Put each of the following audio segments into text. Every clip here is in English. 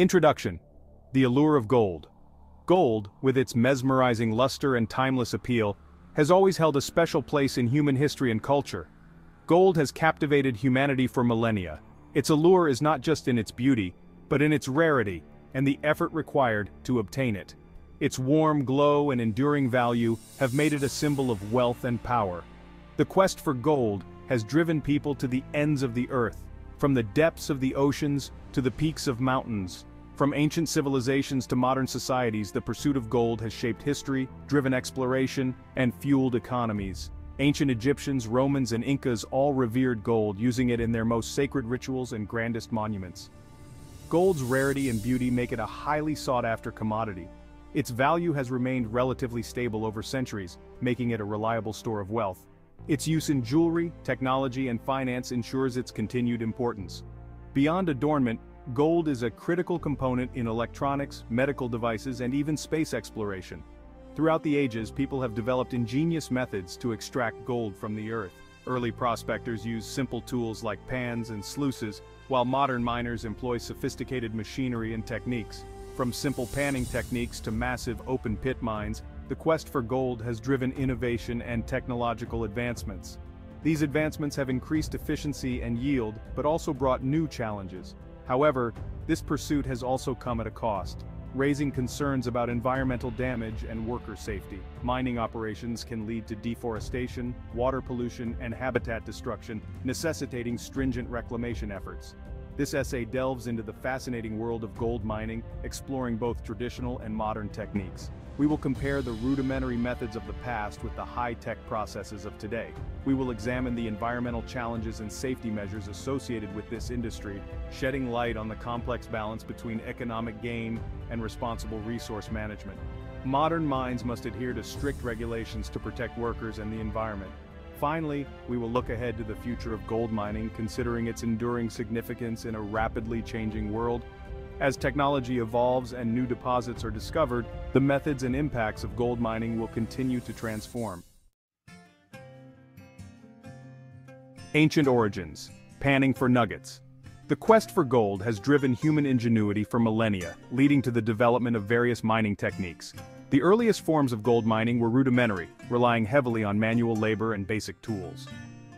Introduction. The allure of gold. Gold, with its mesmerizing luster and timeless appeal, has always held a special place in human history and culture. Gold has captivated humanity for millennia. Its allure is not just in its beauty, but in its rarity, and the effort required to obtain it. Its warm glow and enduring value have made it a symbol of wealth and power. The quest for gold has driven people to the ends of the earth, from the depths of the oceans to the peaks of mountains. From ancient civilizations to modern societies the pursuit of gold has shaped history, driven exploration, and fueled economies. Ancient Egyptians, Romans and Incas all revered gold using it in their most sacred rituals and grandest monuments. Gold's rarity and beauty make it a highly sought-after commodity. Its value has remained relatively stable over centuries, making it a reliable store of wealth. Its use in jewelry, technology and finance ensures its continued importance. Beyond adornment, gold is a critical component in electronics, medical devices and even space exploration. Throughout the ages people have developed ingenious methods to extract gold from the earth. Early prospectors used simple tools like pans and sluices, while modern miners employ sophisticated machinery and techniques. From simple panning techniques to massive open-pit mines, the quest for gold has driven innovation and technological advancements. These advancements have increased efficiency and yield, but also brought new challenges. However, this pursuit has also come at a cost, raising concerns about environmental damage and worker safety. Mining operations can lead to deforestation, water pollution, and habitat destruction, necessitating stringent reclamation efforts. This essay delves into the fascinating world of gold mining, exploring both traditional and modern techniques. We will compare the rudimentary methods of the past with the high-tech processes of today. We will examine the environmental challenges and safety measures associated with this industry, shedding light on the complex balance between economic gain and responsible resource management. Modern mines must adhere to strict regulations to protect workers and the environment. Finally, we will look ahead to the future of gold mining considering its enduring significance in a rapidly changing world. As technology evolves and new deposits are discovered, the methods and impacts of gold mining will continue to transform. Ancient Origins. Panning for Nuggets. The quest for gold has driven human ingenuity for millennia, leading to the development of various mining techniques. The earliest forms of gold mining were rudimentary, relying heavily on manual labor and basic tools.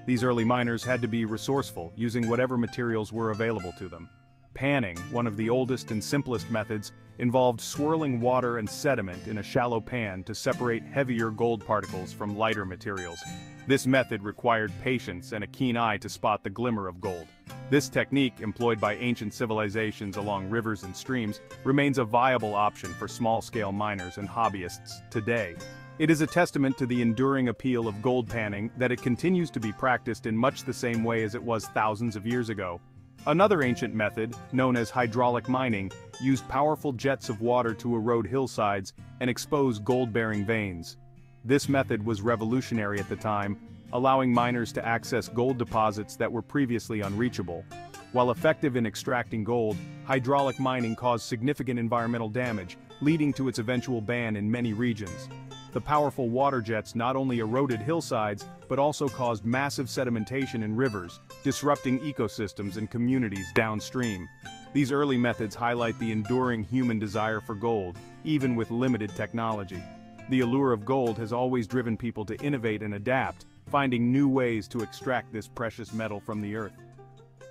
These early miners had to be resourceful, using whatever materials were available to them. Panning, one of the oldest and simplest methods, involved swirling water and sediment in a shallow pan to separate heavier gold particles from lighter materials. This method required patience and a keen eye to spot the glimmer of gold. This technique, employed by ancient civilizations along rivers and streams, remains a viable option for small-scale miners and hobbyists today. It is a testament to the enduring appeal of gold panning that it continues to be practiced in much the same way as it was thousands of years ago. Another ancient method, known as hydraulic mining, used powerful jets of water to erode hillsides and expose gold-bearing veins. This method was revolutionary at the time, allowing miners to access gold deposits that were previously unreachable. While effective in extracting gold, hydraulic mining caused significant environmental damage, leading to its eventual ban in many regions. The powerful water jets not only eroded hillsides, but also caused massive sedimentation in rivers, disrupting ecosystems and communities downstream. These early methods highlight the enduring human desire for gold, even with limited technology. The allure of gold has always driven people to innovate and adapt, finding new ways to extract this precious metal from the earth.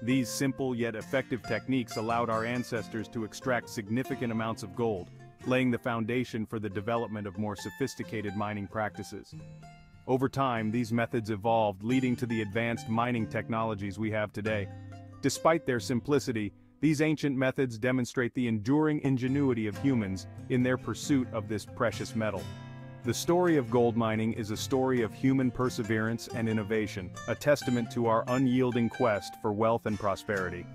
These simple yet effective techniques allowed our ancestors to extract significant amounts of gold, laying the foundation for the development of more sophisticated mining practices. Over time, these methods evolved leading to the advanced mining technologies we have today. Despite their simplicity, these ancient methods demonstrate the enduring ingenuity of humans in their pursuit of this precious metal. The story of gold mining is a story of human perseverance and innovation, a testament to our unyielding quest for wealth and prosperity.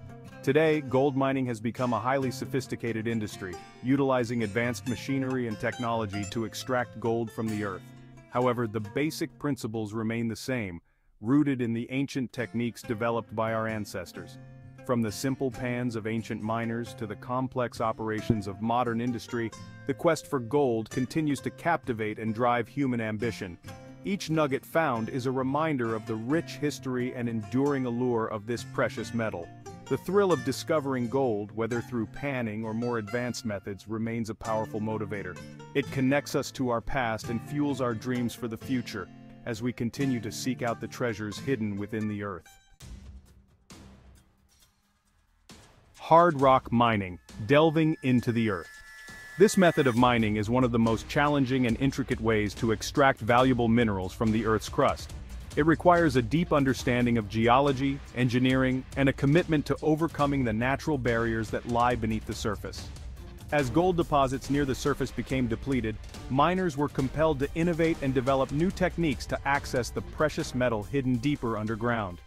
Today, gold mining has become a highly sophisticated industry, utilizing advanced machinery and technology to extract gold from the earth. However, the basic principles remain the same, rooted in the ancient techniques developed by our ancestors. From the simple pans of ancient miners to the complex operations of modern industry, the quest for gold continues to captivate and drive human ambition. Each nugget found is a reminder of the rich history and enduring allure of this precious metal. The thrill of discovering gold, whether through panning or more advanced methods, remains a powerful motivator. It connects us to our past and fuels our dreams for the future, as we continue to seek out the treasures hidden within the earth. Hard rock mining, delving into the earth. This method of mining is one of the most challenging and intricate ways to extract valuable minerals from the Earth's crust. It requires a deep understanding of geology, engineering, and a commitment to overcoming the natural barriers that lie beneath the surface. As gold deposits near the surface became depleted, miners were compelled to innovate and develop new techniques to access the precious metal hidden deeper underground.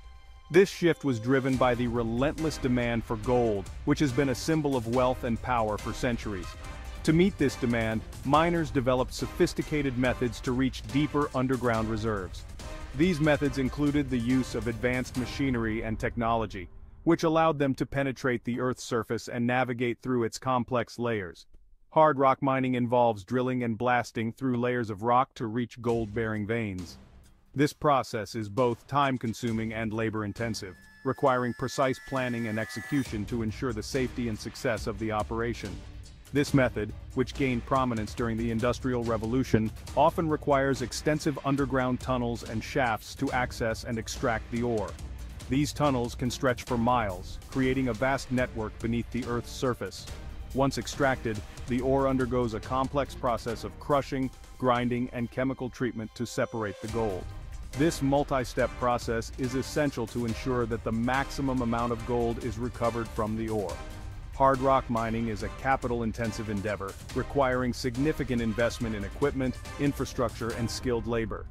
This shift was driven by the relentless demand for gold, which has been a symbol of wealth and power for centuries. To meet this demand, miners developed sophisticated methods to reach deeper underground reserves. These methods included the use of advanced machinery and technology, which allowed them to penetrate the Earth's surface and navigate through its complex layers. Hard rock mining involves drilling and blasting through layers of rock to reach gold-bearing veins. This process is both time-consuming and labor-intensive, requiring precise planning and execution to ensure the safety and success of the operation. This method, which gained prominence during the Industrial Revolution, often requires extensive underground tunnels and shafts to access and extract the ore. These tunnels can stretch for miles, creating a vast network beneath the Earth's surface. Once extracted, the ore undergoes a complex process of crushing, grinding and chemical treatment to separate the gold. This multi-step process is essential to ensure that the maximum amount of gold is recovered from the ore. Hard rock mining is a capital-intensive endeavor, requiring significant investment in equipment, infrastructure and skilled labor.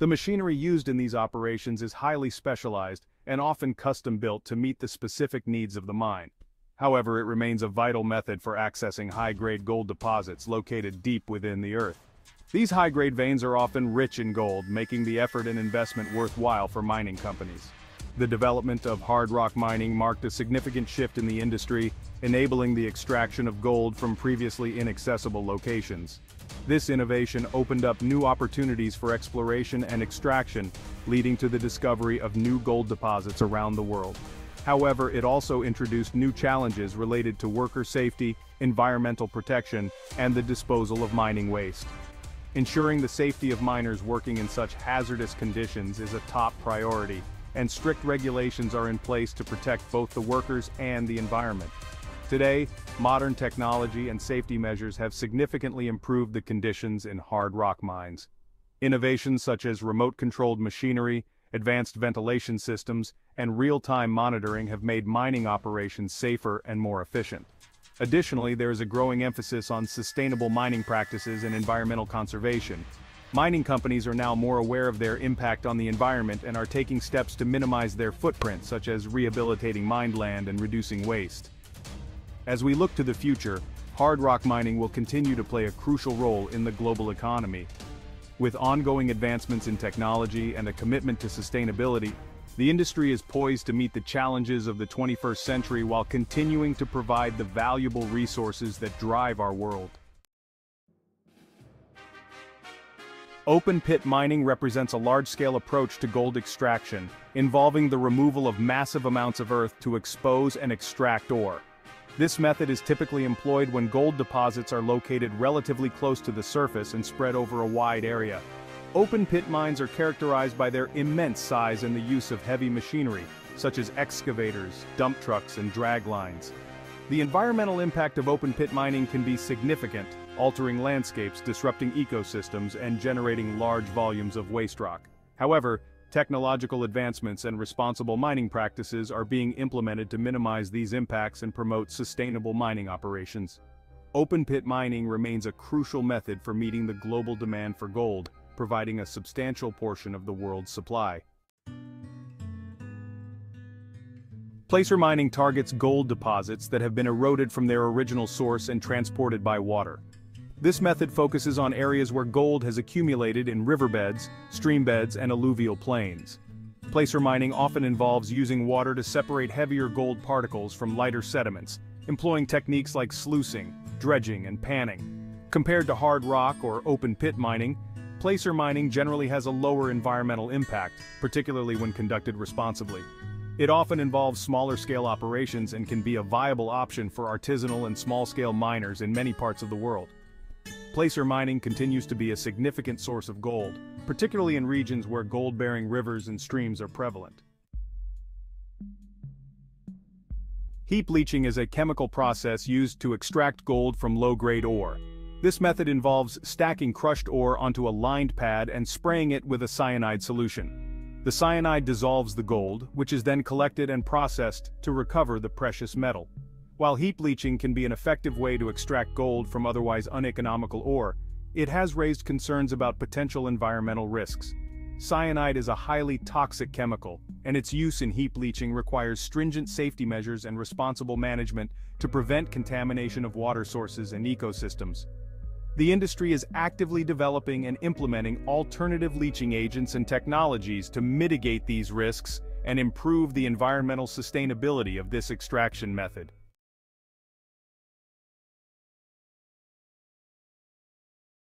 The machinery used in these operations is highly specialized and often custom-built to meet the specific needs of the mine. However, it remains a vital method for accessing high-grade gold deposits located deep within the earth. These high-grade veins are often rich in gold, making the effort and investment worthwhile for mining companies. The development of hard rock mining marked a significant shift in the industry, enabling the extraction of gold from previously inaccessible locations. This innovation opened up new opportunities for exploration and extraction, leading to the discovery of new gold deposits around the world. However, it also introduced new challenges related to worker safety, environmental protection, and the disposal of mining waste. Ensuring the safety of miners working in such hazardous conditions is a top priority, and strict regulations are in place to protect both the workers and the environment. Today, modern technology and safety measures have significantly improved the conditions in hard rock mines. Innovations such as remote-controlled machinery, advanced ventilation systems, and real-time monitoring have made mining operations safer and more efficient. Additionally, there is a growing emphasis on sustainable mining practices and environmental conservation, Mining companies are now more aware of their impact on the environment and are taking steps to minimize their footprint such as rehabilitating mined land and reducing waste. As we look to the future, hard rock mining will continue to play a crucial role in the global economy. With ongoing advancements in technology and a commitment to sustainability, the industry is poised to meet the challenges of the 21st century while continuing to provide the valuable resources that drive our world. Open pit mining represents a large-scale approach to gold extraction, involving the removal of massive amounts of earth to expose and extract ore. This method is typically employed when gold deposits are located relatively close to the surface and spread over a wide area. Open pit mines are characterized by their immense size and the use of heavy machinery, such as excavators, dump trucks and drag lines. The environmental impact of open pit mining can be significant, altering landscapes, disrupting ecosystems, and generating large volumes of waste rock. However, technological advancements and responsible mining practices are being implemented to minimize these impacts and promote sustainable mining operations. Open pit mining remains a crucial method for meeting the global demand for gold, providing a substantial portion of the world's supply. Placer mining targets gold deposits that have been eroded from their original source and transported by water. This method focuses on areas where gold has accumulated in riverbeds, streambeds and alluvial plains. Placer mining often involves using water to separate heavier gold particles from lighter sediments, employing techniques like sluicing, dredging and panning. Compared to hard rock or open pit mining, placer mining generally has a lower environmental impact, particularly when conducted responsibly. It often involves smaller-scale operations and can be a viable option for artisanal and small-scale miners in many parts of the world. Placer mining continues to be a significant source of gold, particularly in regions where gold-bearing rivers and streams are prevalent. Heap leaching is a chemical process used to extract gold from low-grade ore. This method involves stacking crushed ore onto a lined pad and spraying it with a cyanide solution. The cyanide dissolves the gold, which is then collected and processed to recover the precious metal. While heap leaching can be an effective way to extract gold from otherwise uneconomical ore, it has raised concerns about potential environmental risks. Cyanide is a highly toxic chemical, and its use in heap leaching requires stringent safety measures and responsible management to prevent contamination of water sources and ecosystems. The industry is actively developing and implementing alternative leaching agents and technologies to mitigate these risks and improve the environmental sustainability of this extraction method.